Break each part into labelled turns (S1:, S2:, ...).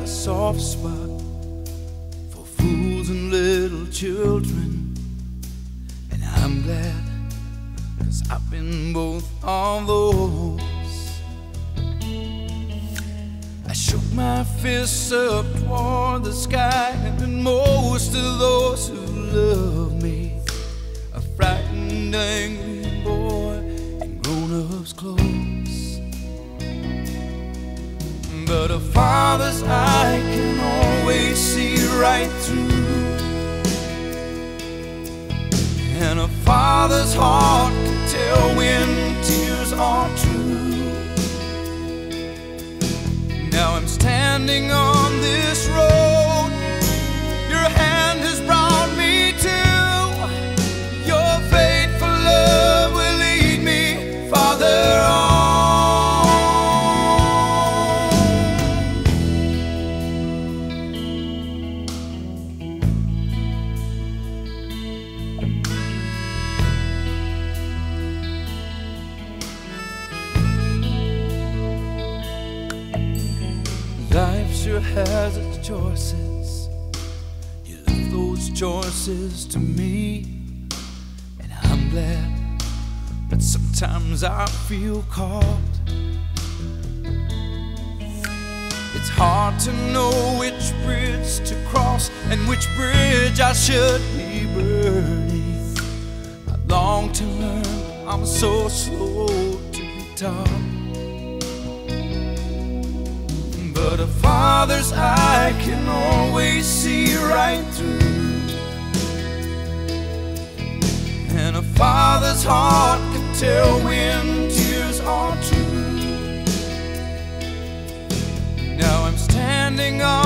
S1: a soft spot for fools and little children. And I'm glad, cause I've been both of those. I shook my fists up toward the sky, and most of those who love me a frightened, father's eye can always see right through, and a father's heart can tell when tears are true. Now I'm standing on this road. Life sure has its choices. You left those choices to me, and I'm glad. But sometimes I feel caught. It's hard to know which bridge to cross and which bridge I should be burning. I long to learn, I'm so slow to be taught. But a father's eye can always see right through. And a father's heart can tell when tears are true. Now I'm standing on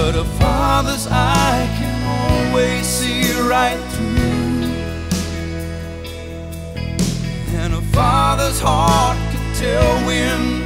S1: But a father's eye can always see right through. And a father's heart can tell when